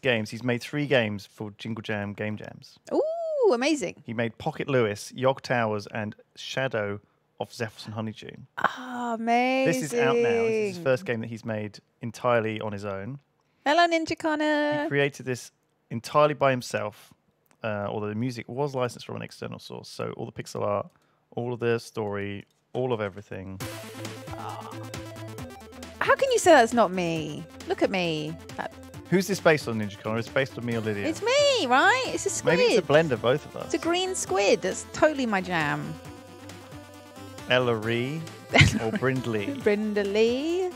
games. He's made three games for Jingle Jam Game Jams. Ooh, amazing. He made Pocket Lewis, Yog Towers, and Shadow of Zephyrus and Honeydew. Ah, amazing. This is out now. This is his first game that he's made entirely on his own. Hello, Ninja He created this entirely by himself, uh, although the music was licensed from an external source. So all the pixel art, all of the story, all of everything. How can you say that's not me? Look at me. That- Who's this based on, Ninja Connor? It's based on me or Lydia? It's me, right? It's a squid. Maybe it's a blend of both of us. It's a green squid. That's totally my jam. Ellery or Brindley. Brenda Lee.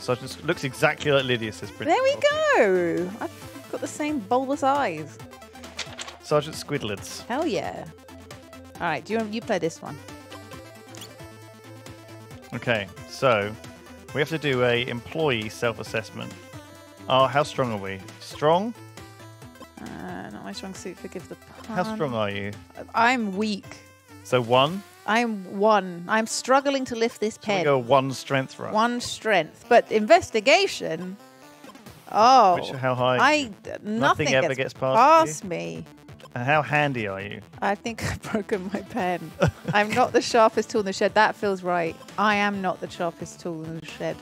So it just looks exactly like Lydia says Brindley. There we go. I've got the same bulbous eyes. Sergeant Squidlets. Hell yeah. All right, do you want, you play this one? Okay, so we have to do a employee self-assessment. Oh, how strong are we? Strong? Uh, not my strong suit. Forgive the pun. How strong are you? I'm weak. So one. I'm one. I'm struggling to lift this pen. go one strength run. One strength, but investigation. Oh, Which how high? I nothing, ever gets, gets past past me. And how handy are you? I think I've broken my pen. I'm not the sharpest tool in the shed. That feels right. I am not the sharpest tool in the shed.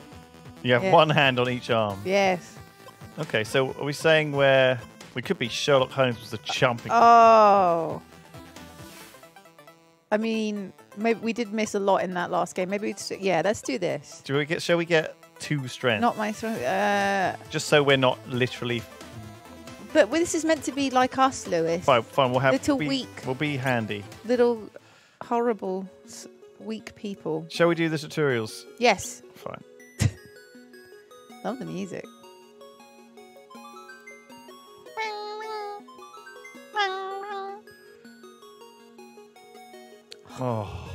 You have Yeah. one hand on each arm. Yes. Okay, so are we saying where we could be Sherlock Holmes was the chumping? Oh. I mean, maybe we did miss a lot in that last game. Maybe it's, yeah, let's do this. Do we get? Shall we get two strength? Not my strength. Uh, Just so we're not literally. but this is meant to be like us, Lewis. Fine, fine. We'll have. Little we'll be, weak. We'll be handy. Little horrible, s- weak people. Shall we do the tutorials? Yes. Fine. Love the music. Oh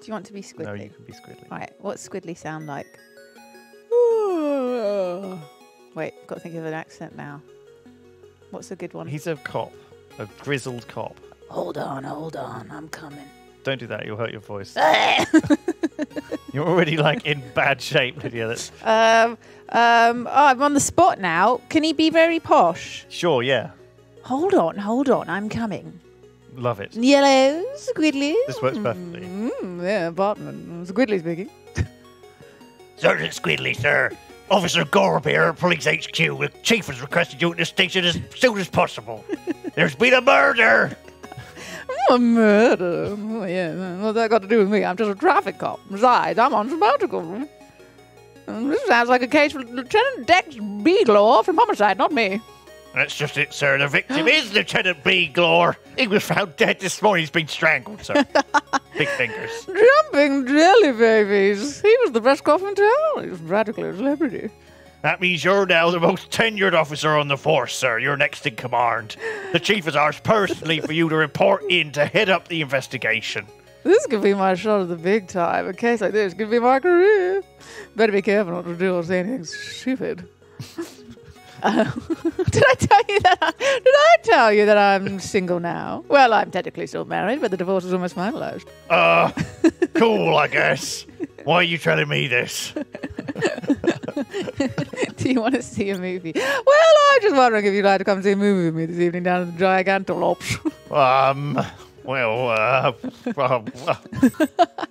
Do you want to be squiggly? no, you can be squiddly. Right, what's squiddly sound like? Wait, got to think of an accent now. What's a good one? He's a cop, a grizzled cop. hold on, hold on, I'm coming. Don't do that. You'll hurt your voice. You're already like in bad shape, Lydia. That's um, um, oh, I'm on the spot now. Can he be very posh? sure. Yeah, Hold on, hold on, I'm coming. Love it. Yellow, squiddly. This works perfectly. Mm, yeah, Bartman. Squiddly speaking. Sergeant Squidley, sir. Officer Gorb here, Police HQ. The chief has requested you at the station as soon as possible. There's been a murder. A murder. Oh, yeah, what's that got to do with me? I'm just a traffic cop. Besides, I'm on sabbatical. And This sounds like a case for Lieutenant Dex Beaglaw from Homicide, not me. That's just it, sir. The victim is Lieutenant Beaglaw. He was found dead this morning. He's been strangled, sir. Big fingers. Jumping jelly babies. He was the best cop in town. He was practically a celebrity. That means you're now the most tenured officer on the force, sir. You're next in command. The chief has asked personally for you to report in to head up the investigation. This could be my shot at the big time. A case like this could be my career. Better be careful not to do or say anything stupid. Uh, did I tell you that? I, did I tell you that I'm single now? Well, I'm technically still married, but the divorce is almost finalized. Uh, cool, I guess. Why are you telling me this? Do you want to see a movie? Well, I'm just wondering if you'd like to come see a movie with me this evening down at the Gigantoplex. Um, well, uh, uh,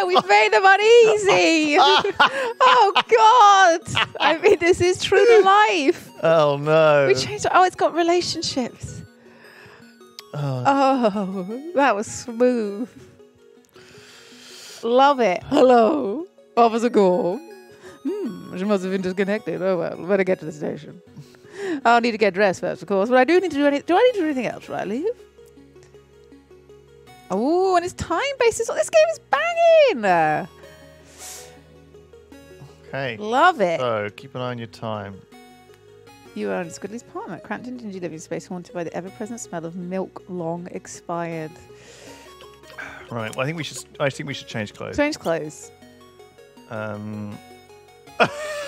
oh we've made them uneasy. oh God! I mean, this is true to life. Oh no. We changed. Oh, it's got relationships. Oh, that was smooth. Love it. Hello, Officer Gore. Hmm, she must have been disconnected. Oh well, better get to the station. I'll need to get dressed first, of course. But I do need to do any. Do I need to do anything else? I leave? Oh, and it's time based. This game is banging. Uh, okay. Love it. So keep an eye on your time. You are in Squidley's apartment, Crampton dingy living space haunted by the ever-present smell of milk long expired. Right. Well, I think we should. I think we should change clothes. Change clothes. Um,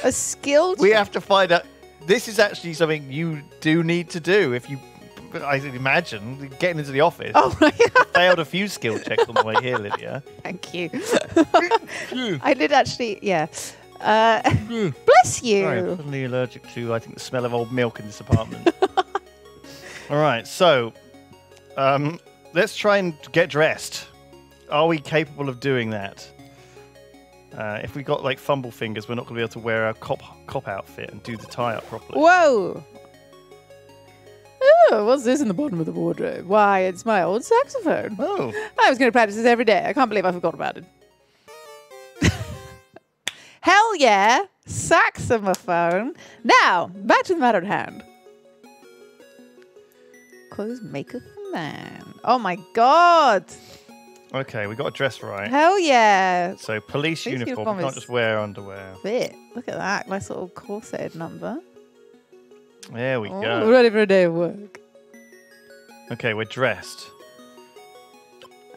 A skilled. we have to find out. This is actually something you do need to do if you. I imagine getting into the office. Oh my god! Failed a few skill checks on the way here, Lydia. Thank you. I did actually, yeah. Uh, bless you. Sorry, I'm suddenly allergic to, I think, the smell of old milk in this apartment. All right, so um, let's try and get dressed. Are we capable of doing that? Uh, if we got like fumble fingers, we're not going to be able to wear our cop cop outfit and do the tie up properly. Whoa. Oh, what's this in the bottom of the wardrobe? Why, it's my old saxophone. Oh, I was going to practice this every day. I can't believe I forgot about it. Hell yeah, saxophone. Now, back to the matter at hand. Clothes maketh a man. Oh my god. okay, we got a dress right. Hell yeah. So police, Police uniform, uniform we can't just wear underwear. Fit. Look at that. Nice little corseted number. There we Oh, go. ready for a day of work. Okay, we're dressed.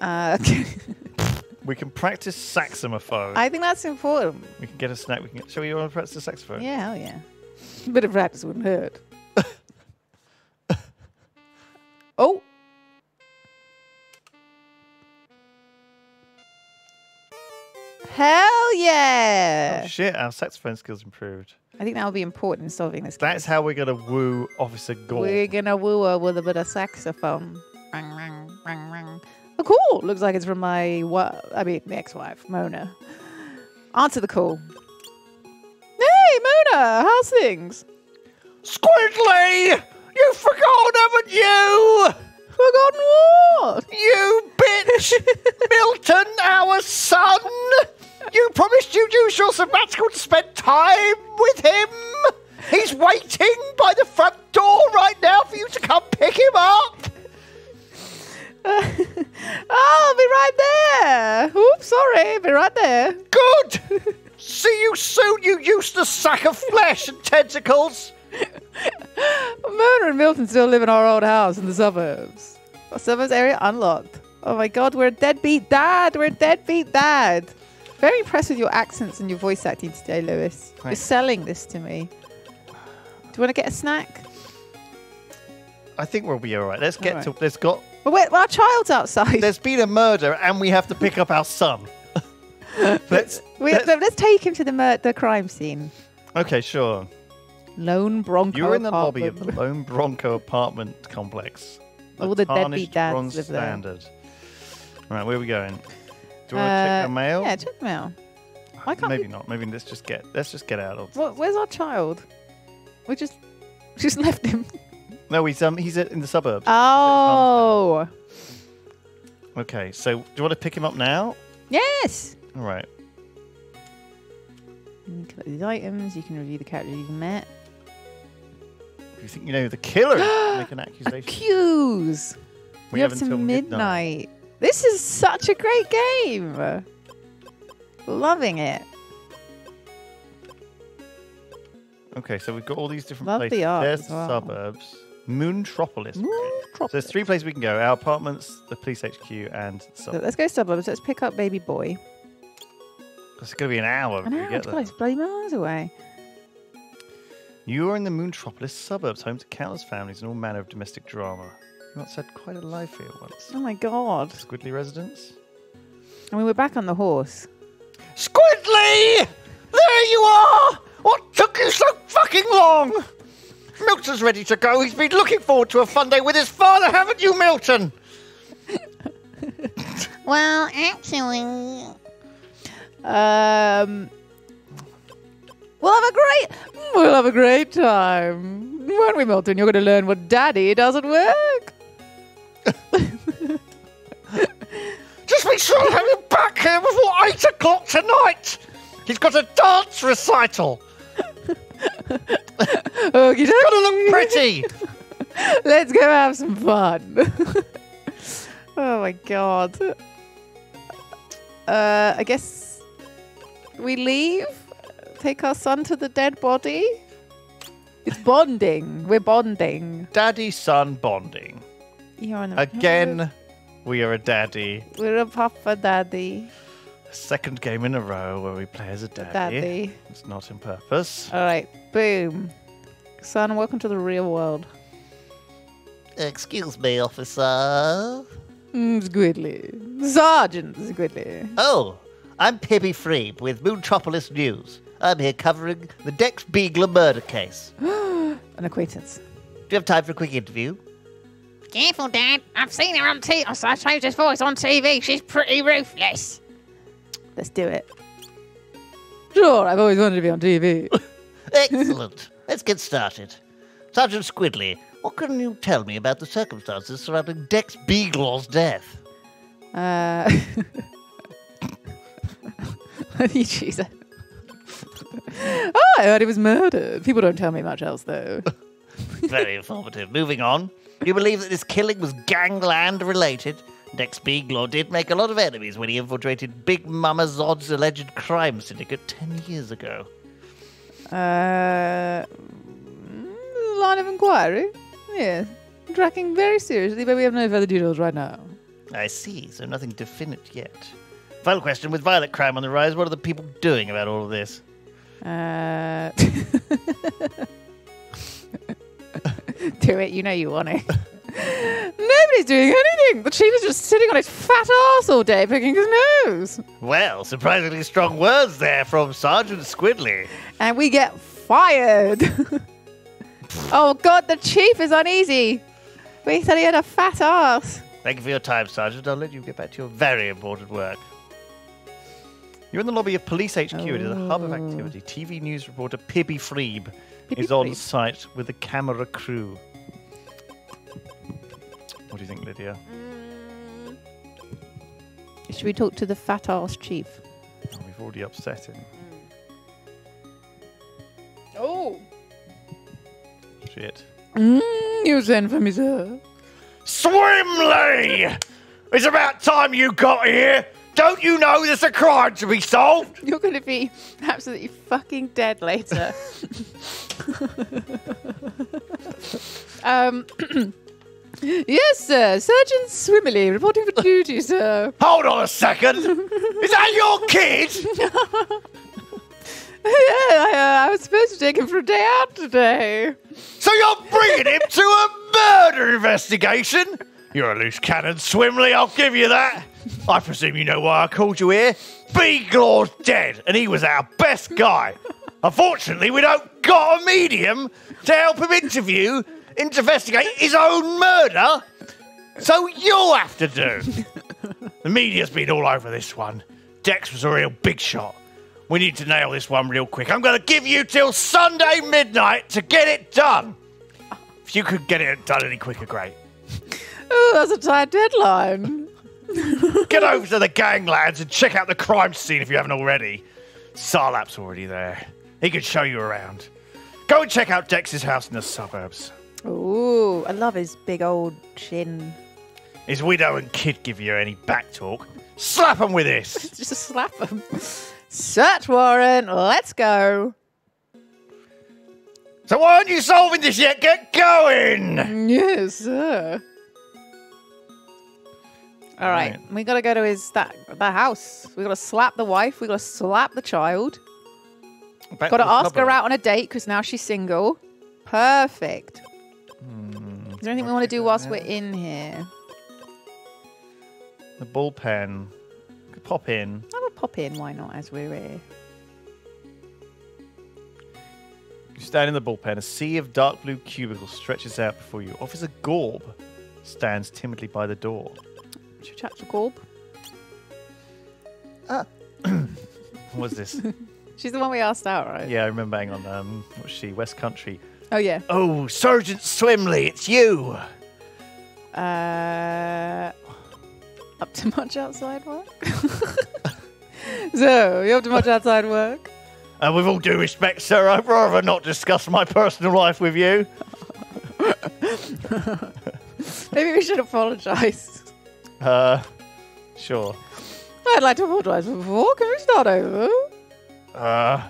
Uh, We can practice saxophone. I think that's important. we can get a snack. We can. Shall we all practice the saxophone? Yeah, hell yeah. A bit of practice wouldn't hurt. Shit! Our saxophone skills improved. I think that will be important in solving this. That's case. how we're gonna woo Officer Gore. We're gonna woo her with a bit of saxophone. Rang, rang, rang, rang. Oh, cool! Looks like it's from my wa- I mean, ex-wife, Mona. Answer the call. Hey, Mona, how's things? Squidley! You've forgotten, haven't you? Forgotten what? You bitch! Milton, our son! You promised you'd use your sabbatical to spend time with him! He's waiting by the front door right now for you to come pick him up! oh, I'll be right there. Oops, sorry, be right there. Good! See you soon, you useless sack of flesh and tentacles! Mona and Milton still live in our old house in the suburbs. Our suburbs area unlocked. Oh my god, we're a deadbeat dad. We're a deadbeat dad. Very impressed with your accents and your voice acting today, Lewis. You're selling this to me. Do you want to get a snack? I think we'll be all right. Let's get All to. right. There's got. Well, our child's outside. There's been a murder, and we have to pick up our son. let's. We, let's- let's take him to the mur- the crime scene. okay, sure. Lone Bronco. You're in the lobby of the Lone Bronco apartment complex. All the deadbeat dads live there. standard. All right, where are we going? Do you want to Uh, check the mail? Yeah, check the mail. Why can't Maybe we- not. Maybe let's just get. Let's just get out of. What, where's our child? We just just left him. No, he's um he's in the suburbs. Oh, Okay, so do you want to pick him up now? yes. All right. You can collect these items. You can review the characters you've met. If you think you know the killer, make an accusation. Accuse. We you have have until midnight. midnight. This is such a great game. Loving it. Okay, so we've got all these different Love the places. art There's the well. suburbs. Moontropolis. Mootropolis. So there's three places we can go: our apartments, the police HQ, and the So suburbs. let's go suburbs. Let's pick up baby boy. It's going to be an hour An hour, get it's bloody miles away. You are in the Moontropolis suburbs, home to countless families and all manner of domestic drama. You once had quite a life here once. Oh my god. Squidley residence. I mean, we're back on the horse. Squidley! There you are! What took you so fucking long? Milton's ready to go. He's been looking forward to a fun day with his father, haven't you, Milton? Well, actually, Um, we'll have a great, we'll have a great time, won't we, Milton? You're going to learn what Daddy doesn't work. Just make sure I have him back here before 8 o'clock tonight. He's got a dance recital. He's Gotta look pretty. Let's go have some fun. oh my god. Uh, I guess we leave. Take our son to the dead body. It's bonding. We're bonding. Daddy son bonding. You're on the Again, we are a daddy. We're a papa daddy. Second game in a row where we play as a daddy. Daddy. It's not in purpose. All right. Boom. Son, welcome to the real world. Excuse me, officer. Mm, Squidley. Sergeant Squidley. Oh, I'm Pibby Freeb with Moontropolis News. I'm here covering the Dex Beaglaw murder case. An acquaintance. Do you have time for a quick interview? Careful, Dad. I've seen her on TV. I changed his voice on TV. She's pretty ruthless. Let's do it. Sure, I've always wanted to be on TV. Excellent. Let's get started. Sergeant Squidley, what can you tell me about the circumstances surrounding Dex Beaglaw's death? Uh, you choose it. Oh, I heard he was murdered. People don't tell me much else, though. Very informative. Moving on. You believe that this killing was gangland related? Dex Beaglaw did make a lot of enemies when he infiltrated Big Mama Zod's alleged crime syndicate ten years ago. Uh, line of inquiry? Yes. Tracking very seriously, but we have no further details right now. I see, so nothing definite yet. Final question With violent crime on the rise, what are the people doing about all of this? Uh, do it. You know you want to. Nobody's doing anything. The chief is just sitting on his fat ass all day, picking his nose, Well, surprisingly strong words there from Sergeant Squidley. and we get fired. oh God, the chief is uneasy. We said he had a fat ass. Thank you for your time, Sergeant. I'll let you get back to your very important work. You're in the lobby of Police HQ. It is a hub of oh. activity. TV news reporter Pibby Freeb is on site with the camera crew. What do you think, Lydia? Should we talk to the fat ass chief? Oh, we've already upset him. Oh. Shit. Mm, you sent for me, sir. Swimley! It's about time you got here. Don't you know there's a crime to be solved? You're going to be absolutely fucking dead later. um, yes, sir. Surgeon Swimmerly reporting for duty, sir. Hold on a second. Is that your kid? yeah, I, uh, I was supposed to take him for a day out today. So you're bringing him to a murder investigation? You're a loose cannon, Swimley, I'll give you that. I presume you know why I called you here. Beaglaw's dead, and he was our best guy. Unfortunately, we don't got a medium to help him interview, investigate his own murder. So you'll have to do. The media's been all over this one. Dex was a real big shot. We need to nail this one real quick. I'm going to give you till Sunday midnight to get it done. If you could get it done any quicker, great. Oh, that's a tight deadline. Get over to the ganglands and check out the crime scene if you haven't already. Sarlap's already there. He could show you around. Go and check out Dex's house in the suburbs. Ooh, I love his big old chin. His widow and kid give you any back talk. Slap 'em with this. Just slap him. Search warrant. Let's go. So why aren't you solving this yet? Get going! Yes, sir. All right, Right. we gotta go to his that the house. We gotta slap the wife. We gotta slap the child. Back Gotta to ask her out on a date because now she's single. Perfect. Is there anything we want to do whilst we're in here? The bullpen. Could pop in. I will pop in. Why not? As we're here. You stand in the bullpen. A sea of dark blue cubicles stretches out before you. Officer Gorb stands timidly by the door. Should we chat to Gorb? Ah. What's this? She's the one we asked out, right? yeah, I remember. Hang on. Um, what's she? West Country. Oh yeah. Oh, Sergeant Swimley, it's you. Uh, up to much outside work. so you up to much outside work? And with all due respect, sir, I'd rather not discuss my personal life with you. Maybe we should apologise. Uh, sure. I'd like to apologise before. Can we start over? Uh,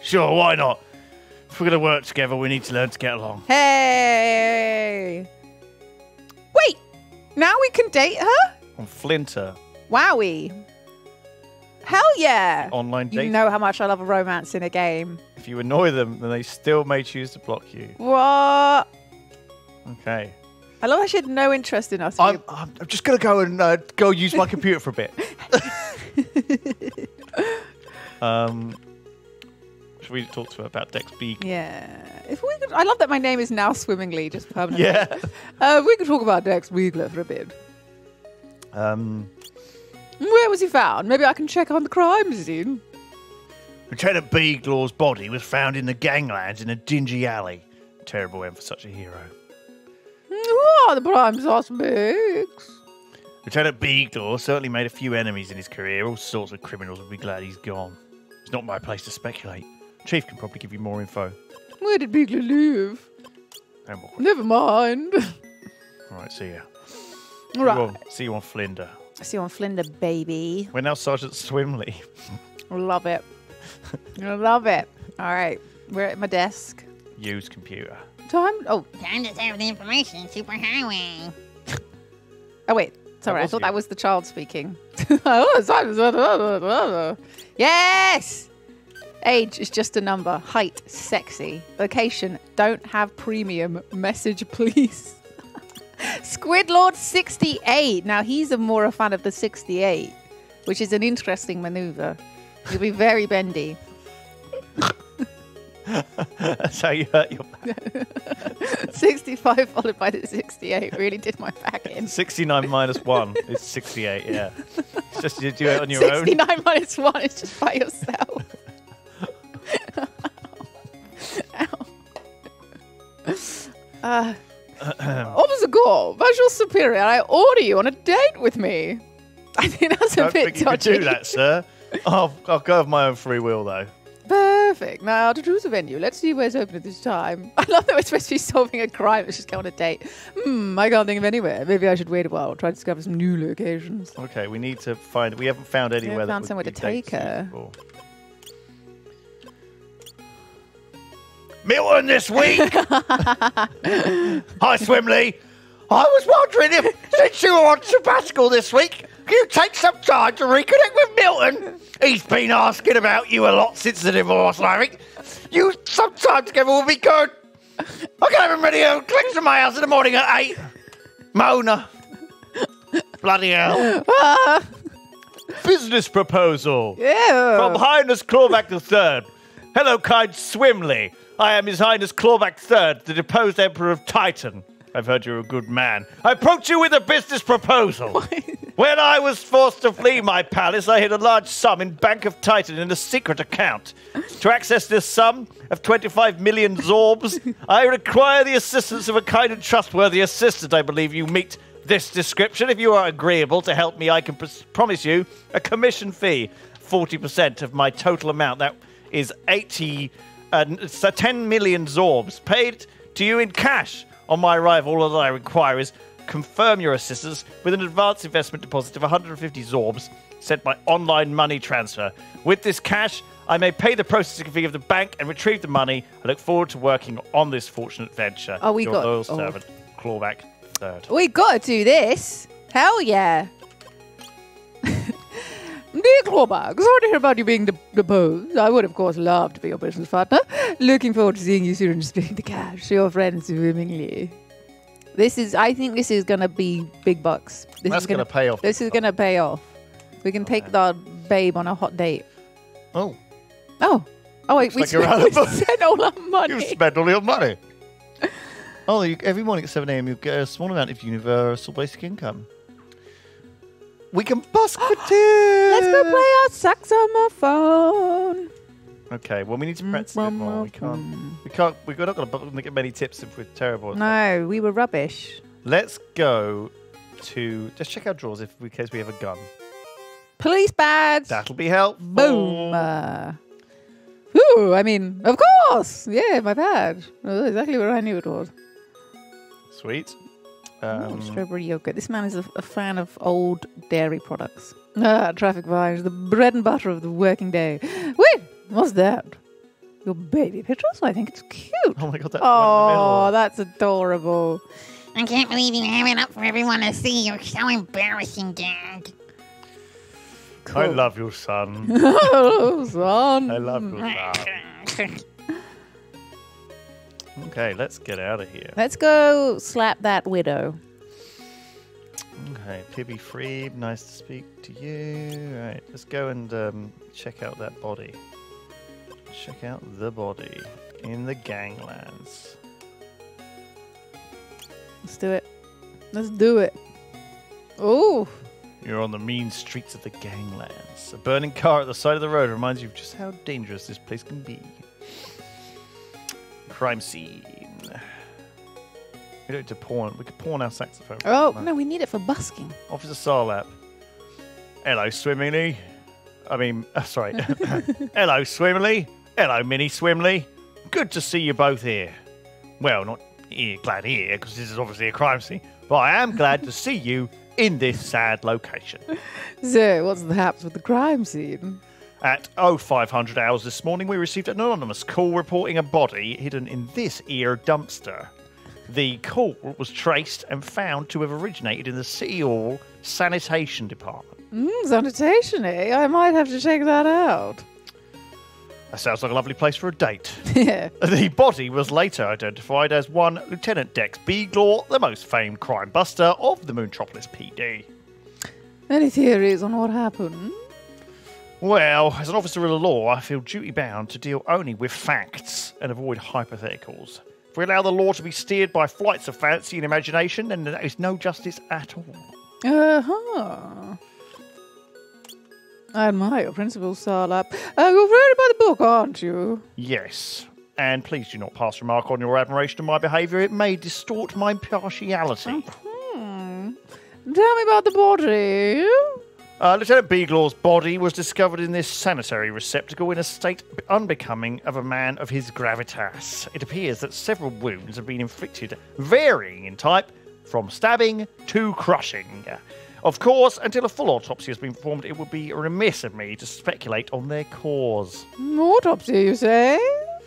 sure, why not? If we're going to work together, we need to learn to get along. Hey! Wait! Now we can date her? On Flinter. Wowie! Hell yeah! Online You know how much I love a romance in a game. If you annoy them, then they still may choose to block you. What? Okay. I love how she had no interest in us. I'm, I'm I'm just going to go and uh, go use my computer for a bit. um, Should we talk to her about Dex Beagle? Yeah. If we could, I love that my name is now swimmingly just permanently. Yeah. Uh, we could talk about Dex Wiegler for a bit. Um, Where was he found? Maybe I can check on the crime scene. Lieutenant Beaglaw's body was found in the ganglands in a dingy alley. Terrible end for such a hero. Who are the prime suspects? Lieutenant Beaglaw certainly made a few enemies in his career. All sorts of criminals would be glad he's gone. It's not my place to speculate. Chief can probably give you more info. Where did Beaglaw live? Never mind. All right, see ya. See right. you on, see you on Flinter. See you on Flinter, baby. We're now Sergeant Swimley. Love it. I love it. All right. We're at my desk. Use computer. Time. Oh, Time to serve the information, superhighway. oh wait. Sorry, I thought you. that was the child speaking. oh, it's yes. Age is just a number. Height, sexy. Location, don't have premium. Message, please. Squidlord 68. Now, he's a more a fan of the 68, which is an interesting maneuver. You'll be very bendy. That's how you hurt your back. 65 followed by the 68 really did my back in. 69 minus 1 is 68, yeah. It's just you do it on your own. 69 minus 1 is just by yourself. Ow. Uh, Officer Gore, as your superior, I order you on a date with me. I think that's a don't bit think you dodgy. could do that, sir. I'll, I'll go of my own free will, though. Perfect. Now to choose a venue. Let's see where's open at this time. I love that we're supposed to be solving a crime. Let's just go on a date. Hmm, I can't think of anywhere. Maybe I should wait a while, try to discover some new locations. Okay, we need to find. We haven't found anywhere that found somewhere to take her. suitable. Milton this week. Hi, Swimley. I was wondering if, since you were on sabbatical this week, can you take some time to reconnect with Milton? He's been asking about you a lot since the divorce, I think. You some time together will be good. I'll get him ready to collect to my house in the morning at 8. Mona. Bloody hell. Business proposal Yeah. from Highness Clawback III. Hello, kind Swimley. I am His Highness Clawback III, the deposed Emperor of Titan. I've heard you're a good man. I approach you with a business proposal. when I was forced to flee my palace, I hid a large sum in Bank of Titan in a secret account. To access this sum of 25 million zorbs, I require the assistance of a kind and trustworthy assistant. I believe you meet this description. If you are agreeable to help me, I can pr- promise you a commission fee, 40% of my total amount. That is 80, uh, so 10 million zorbs paid to you in cash on my arrival. All that I require is confirm your assistance with an advance investment deposit of 150 zorbs sent by online money transfer. With this cash, I may pay the processing fee of the bank and retrieve the money. I look forward to working on this fortunate venture. Oh, we Your got- loyal oh. servant, Clawback Third. We gotta do this. Hell yeah. Dear Clawback, sorry to hear about you being de- deposed. I would, of course, love to be your business partner. Looking forward to seeing you soon and splitting the cash. Your friend swimmingly. This is, I think this is gonna be big bucks. This That's is gonna, gonna pay off. This is gonna pay off. We can take the babe on a hot date. Oh, Oh, oh wait, we, like spent, we spent all our money. you spent all your money. oh, you, every morning at 7 a.m. you get a small amount of universal basic income. We can busk for two. Let's go play our saxophone. Okay, well, we need to practice a bit more. We can't. We can't. We're not going to get many tips if we're terrible. at stuff. No, we were rubbish. Let's go to just check our drawers if in case we have a gun. Police badge. That'll be helpful. Boom. Uh, ooh, I mean, of course. Yeah, my badge. That's exactly where I knew it was. Sweet. Um, strawberry yogurt. This man is a, a fan of old dairy products. Ah, traffic vines, the bread and butter of the working day. Wait, what's that? Your baby pictures? I think it's cute. oh my god, that's Oh, that's adorable. I can't believe you have it up for everyone to see. You're so embarrassing, Dad. I love you, son. oh, son. I love you, son. Okay, let's get out of here. Let's go slap that widow. Okay, Pibby Freeb, nice to speak to you. Right, let's go and um, check out that body. Check out the body in the ganglands. Let's do it. Let's do it. Oh, You're on the mean streets of the ganglands. A burning car at the side of the road reminds you of just how dangerous this place can be. Crime scene. We don't need to pawn. We could pawn our saxophone. oh no, we need it for busking. Officer Sarlap. Hello, Swimmingly. I mean, uh, sorry. Hello, Swimley. Hello, Mini Swimley. Good to see you both here. Well, not here, glad here, because this is obviously a crime scene, but I am glad to see you in this sad location. So, what's the haps with the crime scene? At 0500 hours this morning, we received an anonymous call reporting a body hidden in this ear dumpster. The call was traced and found to have originated in the City Hall Sanitation Department. Mm, sanitation, eh? I might have to check that out. That sounds like a lovely place for a date. yeah. The body was later identified as one Lieutenant Dex Beaglaw, the most famed crime buster of the Moontropolis PD. Any theories on what happened? Well, as an officer of the law, I feel duty bound to deal only with facts and avoid hypotheticals. If we allow the law to be steered by flights of fancy and imagination, then there is no justice at all. Uh huh. I admire your principles, Sarlap. Uh, you're very by the book, aren't you? Yes, and please do not pass remark on your admiration of my behaviour. It may distort my partiality. Hmm. Tell me about the body. Uh, Lieutenant Beaglaw's body was discovered in this sanitary receptacle in a state unbecoming of a man of his gravitas. It appears that several wounds have been inflicted, varying in type from stabbing to crushing. Of course, until a full autopsy has been performed, it would be remiss of me to speculate on their cause. Autopsy, you say?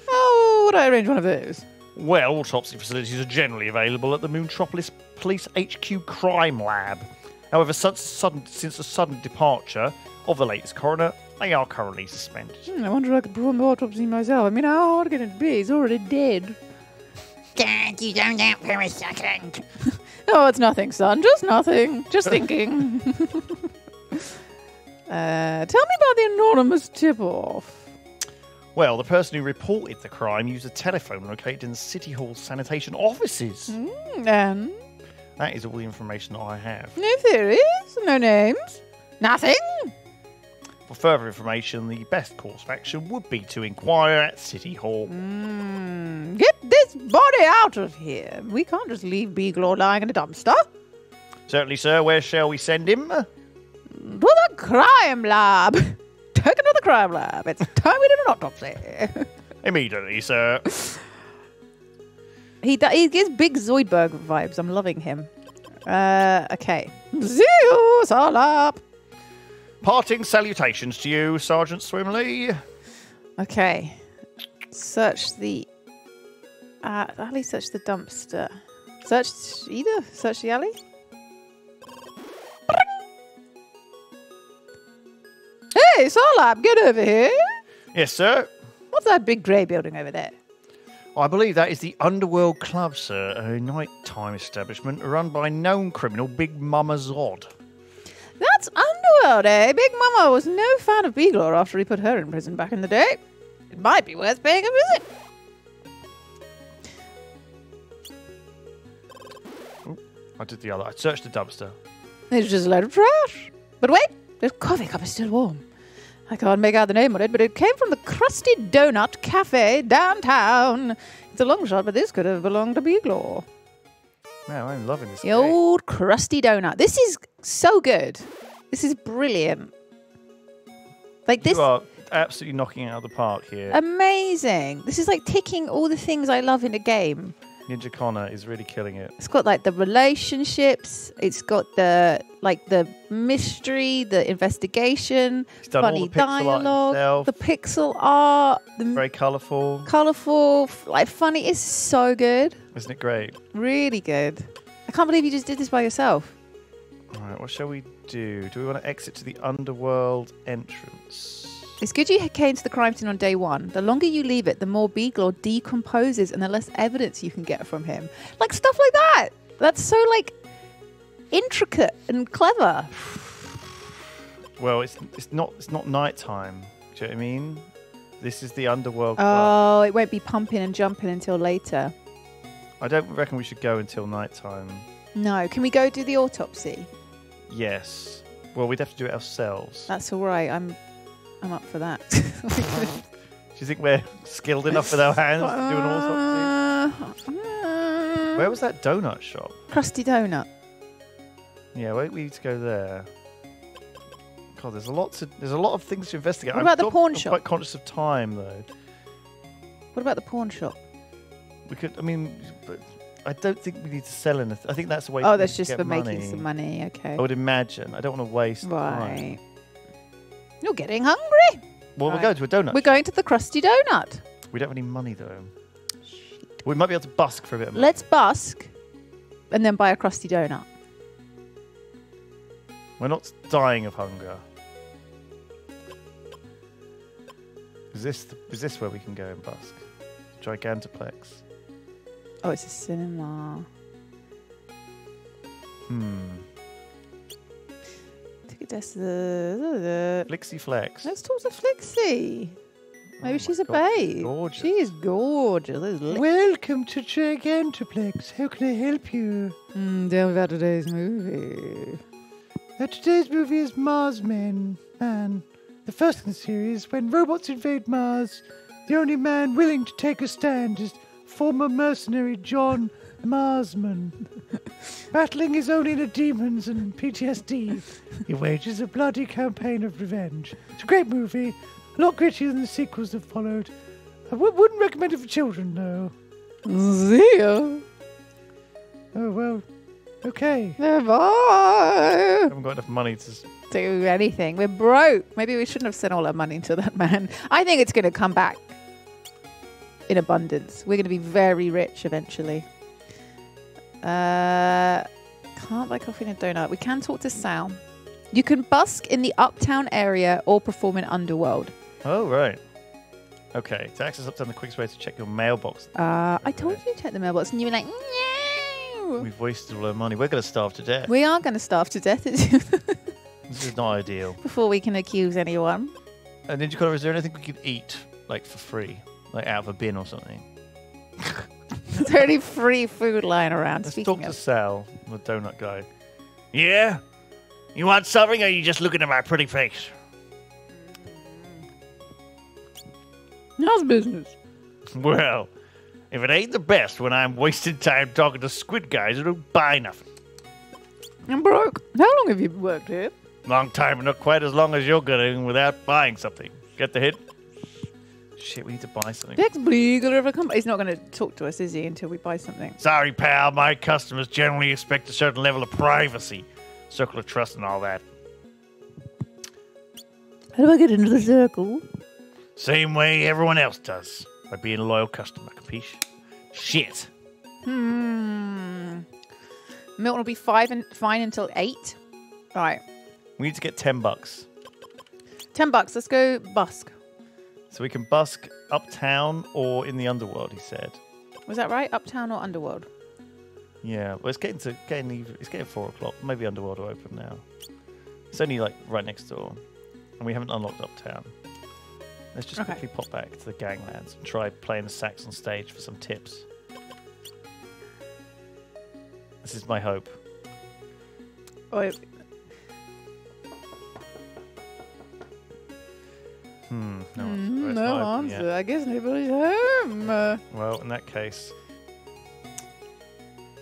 How would I arrange one of those? Well, autopsy facilities are generally available at the Moontropolis Police HQ Crime Lab. However, such sudden, since the sudden departure of the latest coroner, they are currently suspended. Hmm, I wonder if I could perform the autopsy myself. I mean, how hard can it be? He's already dead. Dad, you don't out for a second. Oh, it's nothing, son. Just nothing. Just thinking. uh, tell me about the anonymous tip-off. Well, the person who reported the crime used a telephone located in the City Hall sanitation offices. Hmm, and That is all the information I have. no theories, no names, nothing. For further information, the best course of action would be to inquire at City Hall. Hmm, get this body out of here. We can't just leave Beaglaw lying in a dumpster. Certainly, sir. Where shall we send him? To the crime lab. Take him to the crime lab. It's time we did an autopsy. Immediately, sir. He, he gives big Zoidberg vibes. I'm loving him. Uh, okay. Zeus all up. Parting salutations to you, Sergeant Swimley. Okay. Search the. Uh, alley, search the dumpster. Search either. Search the alley. Hey, Sarlap, get over here. Yes, sir. What's that big grey building over there? I believe that is the Underworld Club, sir, a nighttime establishment run by known criminal Big Mama Zod. That's Underworld, eh? Big Mama was no fan of Beaglaw after he put her in prison back in the day. It might be worth paying a visit. I did the other. I searched the dumpster. It's just a load of trash. But wait, this coffee cup is still warm. I can't make out the name on it, but it came from the Krusty Donut Cafe downtown. It's a long shot, but this could have belonged to Beaglaw. Man, I'm loving this. The old crusty Donut. This is so good. This is brilliant. Like this, You are absolutely knocking it out of the park here. amazing. This is like ticking all the things I love in a game. Ninja Connor is really killing it. It's got like the relationships. It's got the like the mystery, the investigation, He's done all funny the pixel dialogue, the pixel art, the Very colourful. colorful, like funny. It's so good, Isn't it great? really good. I can't believe you just did this by yourself. All right, what shall we do? Do we want to exit to the underworld entrance? It's good you came to the crime scene on day one. The longer you leave it, the more Beaglaw decomposes and the less evidence you can get from him. Like stuff like that. That's so like intricate and clever. Well, it's it's not it's not nighttime. Do you know what I mean? This is the underworld club. Oh, it won't be pumping and jumping until later. I don't reckon we should go until nighttime. No, can we go do the autopsy? Yes. Well, we'd have to do it ourselves. That's all right. I'm, I'm up for that. Do you think we're skilled enough with our hands to do an autopsy? Uh, Where was that donut shop? Crusty donut. Yeah, wait, we need to go there. God, there's a lot to, there's a lot of things to investigate. What I'm about the not- pawn I'm shop? quite conscious of time though. What about the pawn shop? We could, I mean, but I don't think we need to sell anything. I think that's a way. Oh, that's just for money. making some money. Okay. I would imagine. I don't want to waste time. Right. You're getting hungry. Well, we're going to a donut. We're going to the Crusty Donut. We don't have any money though. We might be able to busk for a bit of money. Let's busk and then buy a Crusty Donut. We're not dying of hunger. Is this the, is this where we can go and busk? Gigantoplex. Oh, it's a cinema. Hmm. Ticket desk. the- Flixie Flex. Let's talk to Flixie. Maybe Oh she's a God, babe. gorgeous. She is gorgeous. Welcome to Gigantoplex. How can I help you? Mm, tell me about today's movie. Uh, today's movie is Mars Men. Man. The first in the series, when robots invade Mars, the only man willing to take a stand is former mercenary John Marsman. Battling his own inner demons and PTSD, he wages a bloody campaign of revenge. It's a great movie, a lot grittier than the sequels that followed. I w- wouldn't recommend it for children, though. See ya. Oh, well, okay. Bye. haven't got enough money to. s- Do anything. We're broke. Maybe we shouldn't have sent all our money to that man. I think it's going to come back in abundance. We're going to be very rich eventually. Uh, can't buy coffee and a donut. We can talk to Sal. You can busk in the uptown area or perform in Underworld. Oh right. Okay. To access Uptown, the quickest way to check your mailbox. Uh, I told you to check the mailbox, and you were like, no. We've wasted all our money. We're going to starve to death. We are going to starve to death This is not ideal. before we can accuse anyone. And Ninja Connor, is there anything we could eat like for free, like out of a bin or something? There's only free food lying around. Let's Speaking talk to of, Sal, the donut guy. Yeah? You want something, or are you just looking at my pretty face? Mm. how's business? Well, if it ain't the best when I'm wasting time talking to squid guys who don't buy nothing. I'm broke. How long have you worked here? Long time, but not quite as long as you're getting without buying something. Get the hit? Shit, we need to buy something. Dex Bleeger of a company. He's not going to talk to us, is he, until we buy something? Sorry, pal, my customers generally expect a certain level of privacy, circle of trust, and all that. How do I get into the circle? Same way everyone else does, by being a loyal customer, capiche? Shit. Hmm. Milton will be five and fine until eight. Right. We need to get ten bucks, Ten bucks. Let's go busk. So we can busk uptown or in the underworld. He said. Was that right? Uptown or Underworld? Yeah, well, it's getting to getting even, it's getting four o'clock. Maybe underworld will open now. It's only like right next door, and we haven't unlocked uptown. Let's just Okay. quickly pop back to the ganglands and try playing the sax on stage for some tips. This is my hope. Oh, Hmm. No, Mm, answer. No answer. yet. I guess nobody's home. Uh, Well, in that case,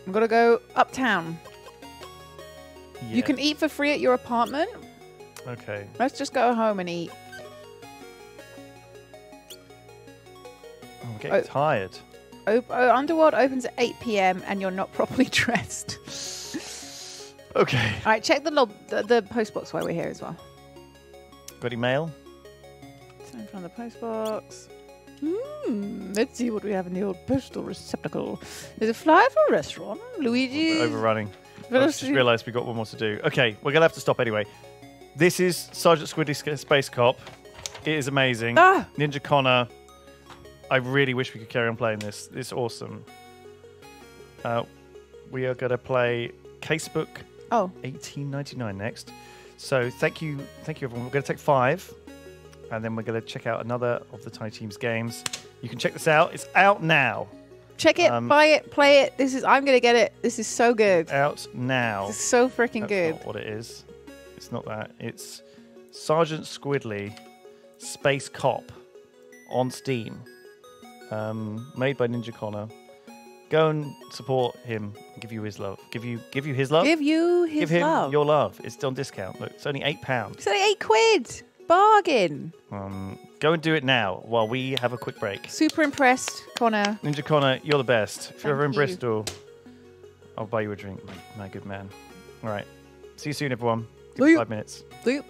I'm gonna go uptown. yeah. You can eat for free at your apartment. Okay. Let's just go home and eat. Oh, I'm getting Oh. tired. Op- oh, Underworld opens at 8 p.m. and you're not properly dressed. Okay. All right, check the lob, the, the post box while we're here as well. Got any mail? Time from the post box. Hmm. Let's see what we have in the old postal receptacle. There's a flyer for a restaurant. Luigi's. We're overrunning. I Veloci- just realised we've got one more to do. Okay, we're gonna have to stop anyway. This is Sergeant Squidley Space Cop. It is amazing. Ah! Ninja Connor. I really wish we could carry on playing this. It's awesome. Uh, we are gonna play Casebook Oh, 1899 next. So thank you, thank you everyone. We're gonna take five. And then we're going to check out another of the Tiny Teams games. You can check this out. It's out now. Check it, Um, buy it, play it. This is I'm gonna get it. This is so good. Out now. This is so freaking good. not what it is. It's not that. It's Sergeant Squidley Space Cop on Steam, um, made by Ninja Connor. Go and support him. Give you his love. Give you give you his love. Give you his Give him love. your love. It's on discount. Look, it's only eight pounds. It's only eight quid. Bargain. Um, go and do it now while we have a quick break. Super impressed, Connor. Ninja Connor, you're the best. If you're ever in you. Bristol, I'll buy you a drink, my, my good man. All right. See you soon, everyone. You. Five minutes. Loop.